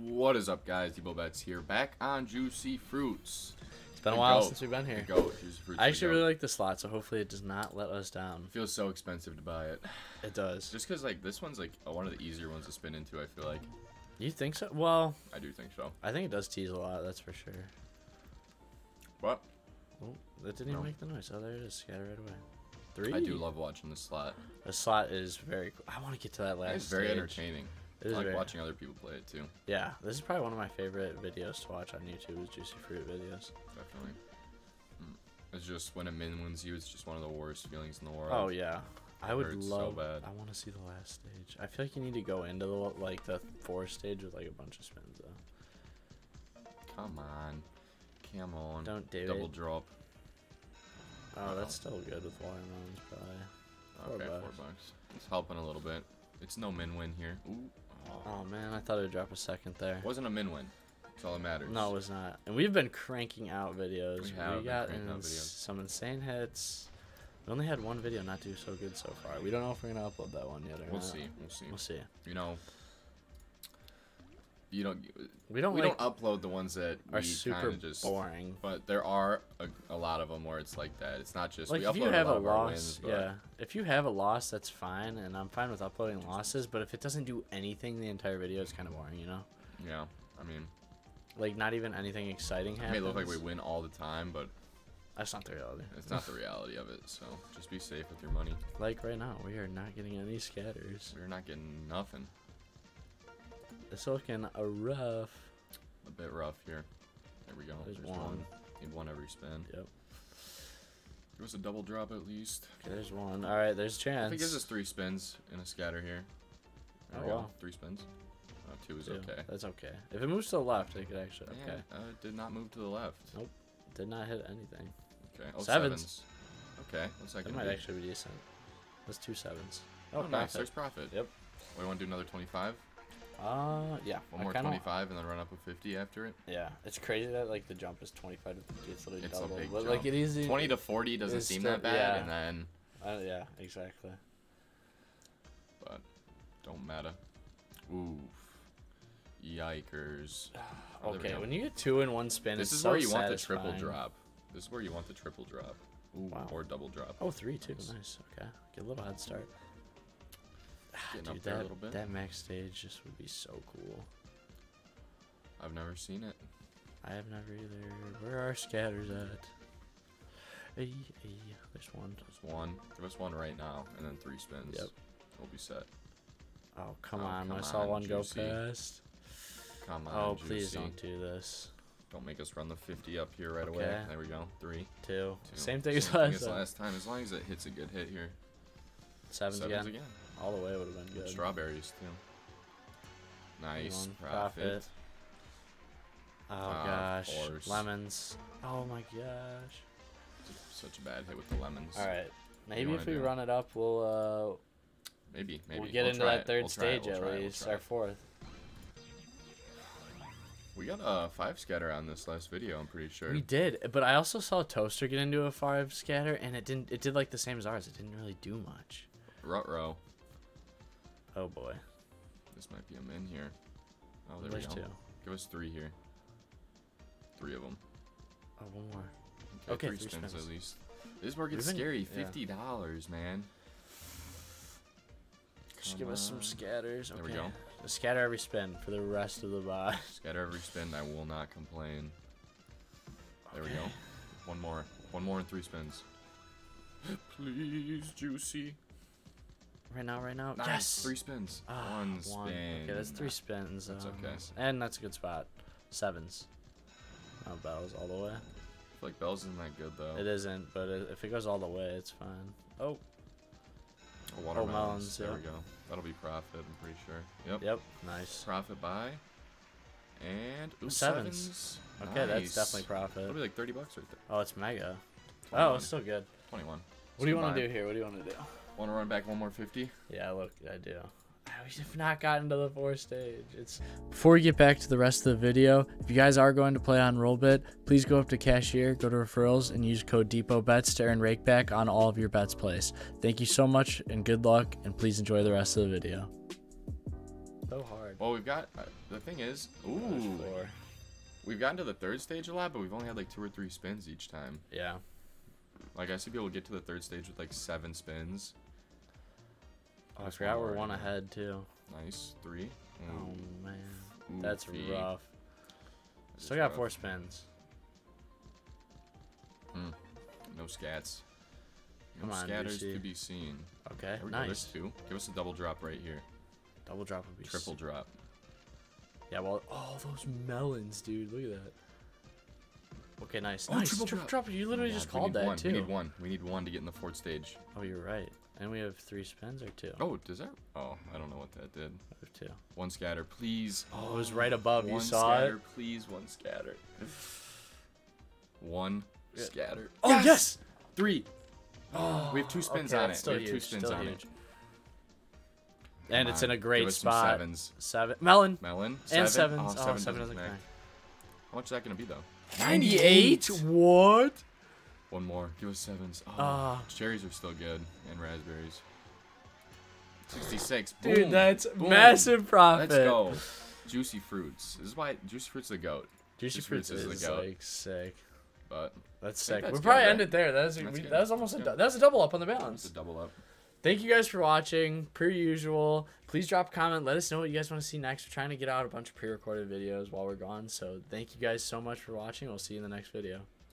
What is up, guys? DepoBets here, back on Juicy Fruits. It's been a while goat. since we've been The here. goat, Juicy Fruits. I actually really like the slot, so hopefully it does not let us down. feels so expensive to buy it. It does. Just because like this one's like one of the easier ones to spin into. I feel like You think so? Well, I do think so. I think it does tease a lot. That's for sure. What? Oh, that didn't No. even make the noise. Oh, there it is. Scatter right away. Three. I do love watching the slot. the slot is very. Cool. I want to get to that last. It's very stage. entertaining. It I like very- watching other people play it too. Yeah, this is probably one of my favorite videos to watch on YouTube. Is Juicy Fruit videos. Definitely. Mm. It's just when a min wins you, it's just one of the worst feelings in the world. Oh yeah, I It would hurts so bad. I want to see the last stage. I feel like you need to go into the like the fourth stage with like a bunch of spins though. Come on. Come on. Don't do Double it. drop. Oh, that's still good with watermelons, probably. Four Okay, four bucks. bucks. It's helping a little bit. It's no min win here. Ooh. Oh. Man, I thought it would drop a second there. Wasn't a min win. That's all that matters. No, it was not. And we've been cranking out videos. We We, have been got videos. some insane hits. We only had one video not do so good so far. We don't know if we're gonna upload that one yet or We'll not. see. We'll see. We'll see. You know, you don't. We don't we like don't upload the ones that are super just. boring. But there are a, a lot of them where it's like that. It's not just Like we if upload you have a a loss, wins, yeah. If you have a loss, that's fine, and I'm fine with uploading losses. But if it doesn't do anything the entire video, is kind of boring, you know. yeah. I mean, Like not even anything exciting happens. it may look like we win all the time, but That's not the reality. it's not the reality of it. So just be safe with your money. Like right now, we are not getting any scatters. We're not getting nothing. It's looking a rough. A bit rough here. There we go. There's There's, one. one. Need one every spin. Yep. Give was a double drop at least. Okay, there's one. All right, there's a chance. it gives us three spins in a scatter here. There Oh, we go. Three spins. Uh, two is Two. okay. That's okay. If it moves to the left, it could actually. Yeah, Okay. uh, it did not move to the left. Nope. Did not hit anything. Okay. Oh, Sevens. sevens. Okay. What's that That might be? actually be decent. That's two sevens. Oh, nice. profit. There's profit. Yep. We want to do another 25? Uh, yeah. One more kinda- 25 and then run up a 50 after it? Yeah, it's crazy that like the jump is 25 to 50. It's literally It's a double. big but jump. like it is. 20 to 40 doesn't seem still- that bad, yeah. and then, Uh, yeah, exactly. but don't matter. Oof. Yikers. Oh, Okay, when you get two in one spin, This is so where you want the triple drop. This is where you want the triple drop. Ooh, Wow. or double drop. Oh, three too. Nice. Nice. Okay, get a little head start. Dude, up there a that little bit. that max stage just would be so cool. I've never seen it. I have never either. Where are scatters at? Hey, hey, there's one. There's one. Give us one right now, and then three spins. Yep. We'll be set. Oh come Oh, on! I saw on, one Juicy. go past. Come oh, on, Oh please Juicy. don't do this. Don't make us run the 50 up here right away. There we go. Three. Two. Two. Same thing as Same last time. last time. As long as it hits a good hit here. Sevens, Sevens again. again. All the way would have been good. Strawberries too. Nice One, profit. Oh of gosh, lemons. Oh my gosh. Such a bad hit with the lemons. All right, maybe if we run it up, we'll Maybe. uh Maybe. we'll get We'll into that third We'll stage We'll at least, our fourth. We got a five scatter on this last video. I'm pretty sure. We did, but I also saw Toaster get into a five scatter, and it didn't. It did like the same as ours. It didn't really do much. Rut row. Oh boy, This might be a min here. Oh, there there's we go. two. Give us three here. Three of them. Oh, one more. Okay, Okay, three, three spins, spins. at least. This is where it gets We've been- scary. Fifty dollars, man. Just Come give us some scatters. Okay. There we go. A scatter every spin for the rest of the buy. Scatter every spin. I will not complain. There we go. One more. One more in three spins. Please, juicy. Right now, right now. Nice. Yes. Three spins. Ah, one spin. Okay, that's three spins. That's um, okay. And that's a good spot. Sevens. No bells all the way. I feel like Bell's isn't that good though. It isn't, but it, if it goes all the way, it's fine. Oh, Oh, watermelons. melons, there yeah. we go. That'll be profit. I'm pretty sure. Yep. yep, nice. Profit buy. And ooh, Sevens. sevens. Okay, that's definitely profit. That'll be like 30 bucks right there. Oh, it's mega. 21. Oh, it's still good. 21. What do you want to do here? What do you want to do? Want to run back one more 50? Yeah, look, I do. We have not gotten to the fourth stage. It's before we get back to the rest of the video. If you guys are going to play on Rollbit, please go up to cashier, go to referrals, and use code DepoBets to earn rakeback on all of your bets placed. Thank you so much, and good luck, and please enjoy the rest of the video. So hard. hard. Well, we've got. Uh, the thing is, ooh, we've gotten to the third stage a lot, but we've only had like two or three spins each time. Yeah. Like I should be able to get to the third stage with like seven spins. Oh, I forgot one we're one ahead too. Nice three. Oh Ooh, man, ooh, that's fee. rough. This Still got rough. four spins. Hmm. No scats. No Come on, scatters to be seen. Okay, There we go. There's nice. two. Give us a double drop right here. Double drop would be Triple drop. Yeah, well, oh those melons, dude. Look at that. Okay, nice. Oh, nice. triple Triple drop. drop. You literally Oh, just called that one. too. We need one. We need one to get in the fourth stage. Oh, you're right. And we have three spins or two. Oh, does that? Oh, I don't know what that did. Have two. One scatter, please. Oh, it was right above. You saw scatter, it. please. One scatter. One Yeah. scatter. Oh yes. Three. Oh, We have two spins okay, on it. Still We have two spins on huge. it. And Come it's in a great give us some spot. sevens. Seven melon Melon. and Seven? sevens. Oh, Oh, seven seven doesn't doesn't. How much is that gonna be though? 98? What? One more. Give us sevens. Oh, Ah. cherries are still good, and raspberries. Sixty-six. Dude, Boom. that's Boom. massive profit. Let's go. Juicy fruits. This is why juicy fruits the goat. Juicy Juicy fruits Fruits is the goat. like sick. But That's sick. that's We'll probably right? end it there. That was, That's we, that was almost a, That's good. that was a double up on the balance. a double up. Thank you guys for watching. Per usual, please drop a comment. Let us know what you guys want to see next. We're trying to get out a bunch of pre-recorded videos while we're gone. So thank you guys so much for watching. We'll see you in the next video.